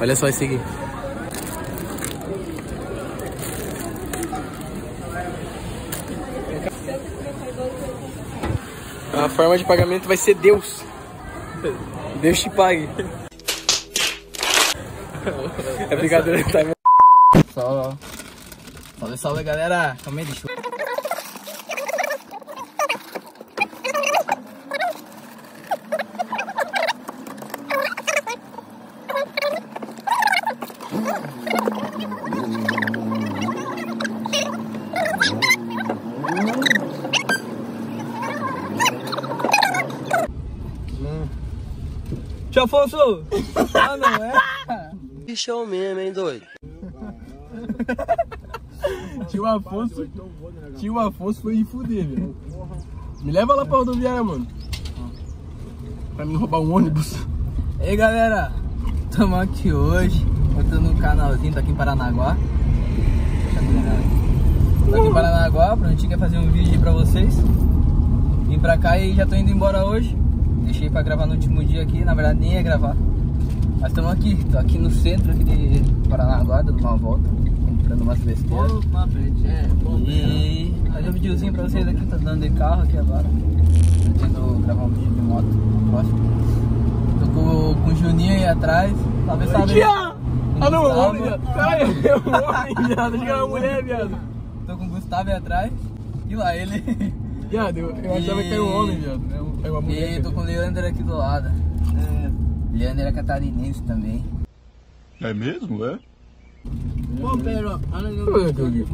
Olha só esse aqui. A forma de pagamento vai ser Deus. Deus te pague. É brincadeira, tá? Salve, salve, galera. Calma aí, deixa eu... Tio Afonso! Ah, não é? Bichão mesmo, hein, doido? Tio Afonso. Tio Afonso foi me fuder, velho. Me leva lá pra rodoviária, mano. Pra me roubar um ônibus. E aí, galera. Tamo aqui hoje. Eu tô no canalzinho, tô aqui em Paranaguá. Tô aqui em Paranaguá, a gente quer fazer um vídeo aí pra vocês. Vim pra cá e já tô indo embora hoje. Deixei pra gravar no último dia aqui, na verdade nem ia gravar. Mas estamos aqui, tô aqui no centro aqui de Paranaguá, dando uma volta, comprando umas besteiras. Opa, frente, é. Bom, E fazer um videozinho pra vocês aqui, tô dando de carro aqui agora. Pretendo gravar um vídeo de moto próximo. Tô com, com o Juninho aí atrás. Talvez sabe. Ah não, Gustavo. homem, viado. Caralho, é homem, viado. Acho que é uma mulher, viado. Tô com o Gustavo aí atrás. E lá ele. Viado, eu, eu achava que era um homem, viado. É um- É uma mulher. E tô com o Leandro aqui do lado. É. Leandro é catarinense também. É mesmo, é? Bom, pero, olha eu.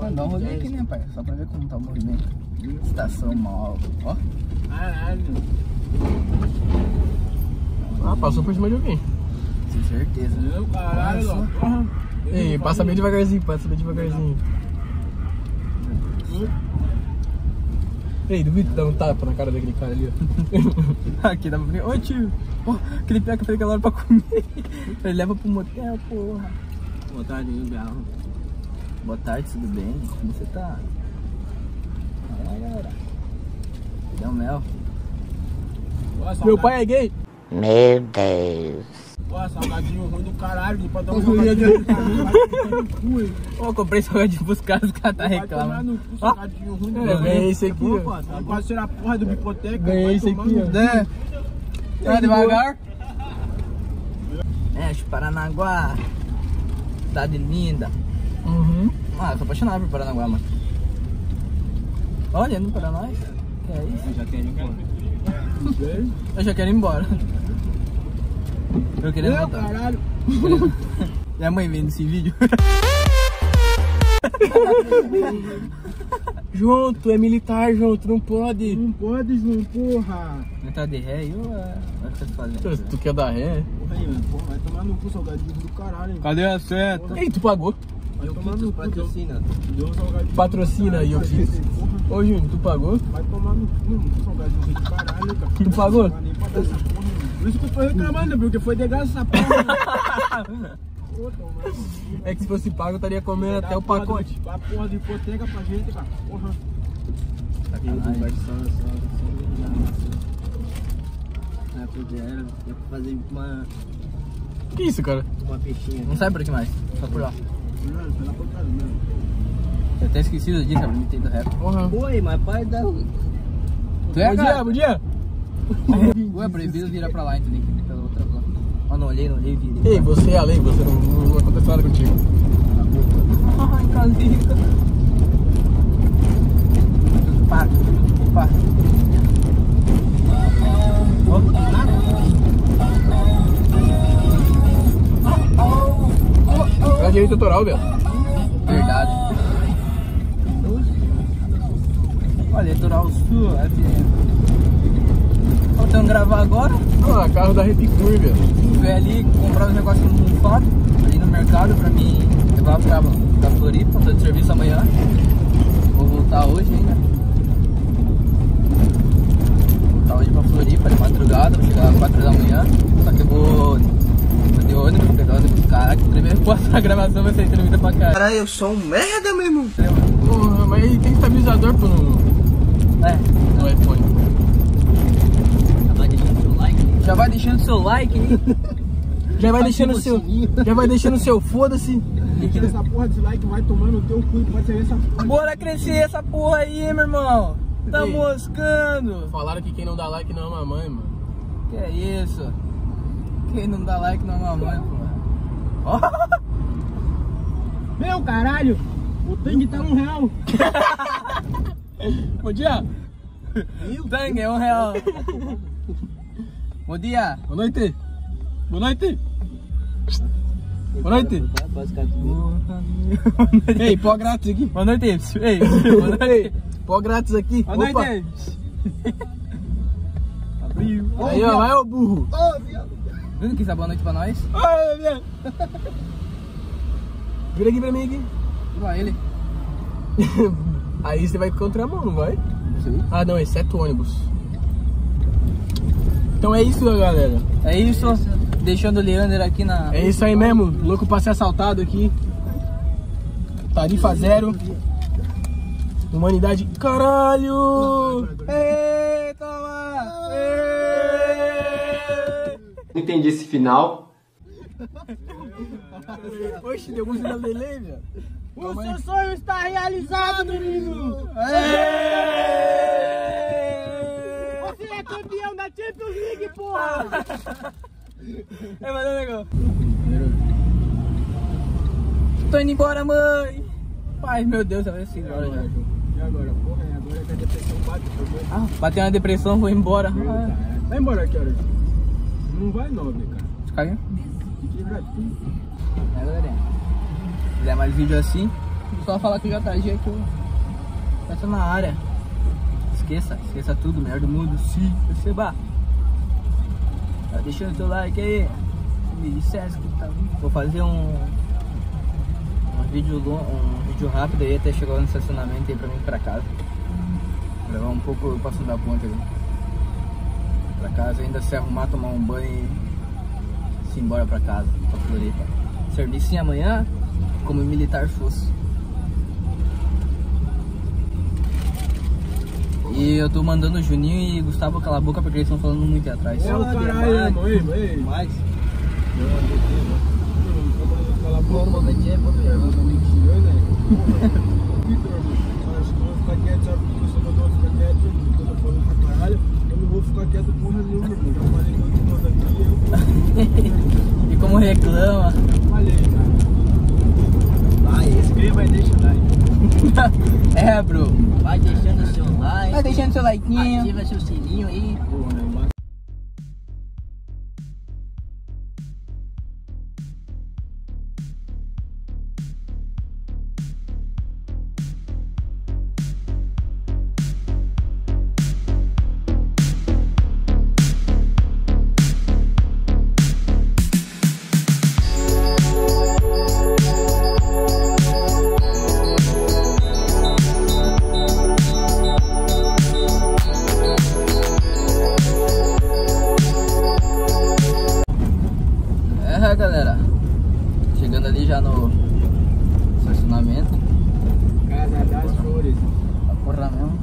Ah, dá um rolê aqui, né, pai? Só pra ver como tá o movimento. Estação mal. Ó, Caralho. Ah, passou por cima de alguém. com certeza. Meu caralho, ó. Ei, passa bem devagarzinho, passa bem devagarzinho. Ei, duvido dar um tapa na cara daquele cara ali, ó. Aqui dá pra ver. Ô tio, Pô, aquele pé que eu falei que era hora pra comer. Ele leva pro motel, porra. Botadinho de carro. Boa tarde, tudo bem? Como você tá? Olha lá, galera. Deu mel. Ó, salga- Meu pai é gay. Meu Deus. Ó, salgadinho ruim do caralho. Pode dar um salgadinho pra. Ó, eu comprei salgadinho pros caras, os caras tá reclamando. salgadinho ruim do É, eu ganhei esse aqui, ó. Opa, tá quase ser a porra do bipoteca. Ganhei vai esse aqui, ó. Né? Tá devagar? É, que Paranaguá. Cidade linda. Uhum. Ah, eu tô apaixonado por Paranaguá, mano. Olha, indo para nós. Que é isso? Já quer ir embora. Eu já quero ir embora. Eu querendo Meu voltar. caralho. E a mãe vendo esse vídeo? João, tu é militar, João, tu não pode. Não pode, João, porra. Não tá de ré aí ou é. O que você tá fazendo? Tu, tu quer dar ré? Porra aí, mano. Porra, vai tomar no cu, salgadinho do caralho, hein. Cadê a seta? Ei, tu pagou. Vai tomar no cu, patrocina. deu salgadinho. Patrocina aí, eu fiz. Ô, Júnior, tu pagou? vai tomar no cu, mano. Salgadinho do caralho, cara. Tu pagou? Por isso que eu tô reclamando, porque foi de graça essa porra. É que se fosse pago, eu estaria comendo até o pacote. do- A porra de hipoteca pra gente, cara. Porra. É, pois é, tem que fazer uma, Que isso, cara? uma peixinha. Não sai por aqui mais, só por lá. Mano, pela porcaria, mano. Eu até esquecido disso, eu limitei do rap. Porra. Oi, mas pai dá. Tu é, Bom dia, bom dia. Ué, é proibido virar pra lá, entendeu? Tem que ir pela outra rua. Ó, não olhei, não olhei, virei. Ei, você é a lei, você não, não, não acontece nada contigo. Ai, calica. Pá, pá. Ó, nada. É direito autoral, velho. Verdade. Olha, Litoral Sul, FM. Voltando a gravar agora. Ah, carro da Repicur, velho. Fui ali comprar os negócios no fato, ali no mercado, pra mim levar pra, pra Floripa, tô de serviço amanhã. Vou voltar hoje ainda. Vou voltar hoje pra Floripa de madrugada, vou chegar às 4 da manhã. Só que eu vou, vou de ônibus, pegar ônibus. Caraca, primeiro posto da gravação vai ser entrevista pra caralho. Caralho, eu sou um merda, meu irmão. Porra, mas aí tem estabilizador pro, É, no iPhone. Já vai deixando seu like. Aí. Já vai deixando o seu. Já vai deixando o seu foda-se. Essa porra de like, vai tomar no teu cu e pode essa porra. Bora crescer essa porra aí, meu irmão. Tá Ei. moscando. Falaram que quem não dá like não ama a mãe, mano. Que é isso? Quem não dá like não é mamãe, porra. Meu caralho! O tanque tá um real. Bom dia. Tangue é um real. Bom dia. Boa noite. Boa noite. Boa noite. Ei, pó grátis aqui. Boa noite, Ei, boa noite. Pó grátis aqui. Boa Opa. noite. Abriu. Aí, ó, vai, ô burro. Viu que quis dar boa noite pra nós? Minha. Vira aqui pra mim aqui. Vai ele. Aí você vai contra a mão, não vai? Ah, não, exceto o ônibus. Então é isso, galera. É isso. Deixando o Leander aqui na. É isso aí mesmo. Louco pra ser assaltado aqui. Tarifa zero. Humanidade. Caralho! Ei, toma! Não entendi esse final. Oxe, deu música da delay, velho. O seu sonho está realizado, menino! Você é campeão da Champions League, porra! É, mas é legal. Tô indo embora, mãe. Pai, meu Deus, vai assim agora já. E agora, porra, agora que a depressão bate, foi Ah, bateu na depressão, vou embora. Ah, Vai embora, que horas? Não vai nove, cara. caiu? Fique gratuito. É, galerinha. Se quiser mais vídeo assim, só falar que o JG aqui, ó. Tá na área. Esqueça, esqueça tudo, merda do mundo. Sim, receba. Tá deixando seu like aí. Me dissesse que tá. Vou fazer um. Um vídeo, long, um vídeo rápido aí até chegar no estacionamento aí pra mim pra casa. Levar um pouco passando da ponta ali. Pra casa, ainda se arrumar, tomar um banho e se embora pra casa, pra Floripa. Serviço amanhã, como militar fosse. E eu tô mandando o Juninho e Gustavo calar a boca porque eles estão falando muito atrás. É o caralho, irmão. Ei, ei. Mais? É, é. Né? Ficar quieto, porra nenhuma, irmão. Já falei que eu tô aqui, eu E como reclama. falei, cara. Vai, inscreva e deixa o like. é, bro. Vai deixando o seu like. Vai deixando seu likinho. Ativa seu sininho aí. Porra, no estacionamento. Casa das Flores. A porra mesmo.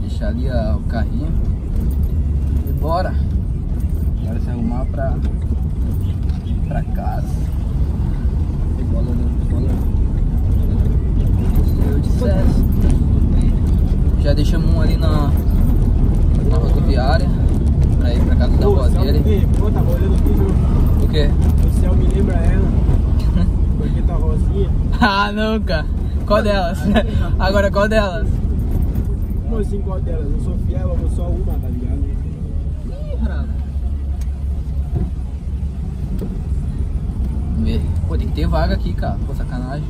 Deixar ali ó, o carrinho. E bora. Bora se arrumar pra, pra casa. E bola, bola. Se eu dissesse. Já deixamos um ali na, na rodoviária. Pra ir pra casa da avó dele. O quê? O céu me lembra ela. Porque tá rosinha. Ah, nunca. Qual delas? Agora, qual delas? Como assim, qual delas? Eu sou fiel, eu vou só uma, tá ligado? Vê. Pô, tem que ter vaga aqui, cara. Pô, sacanagem.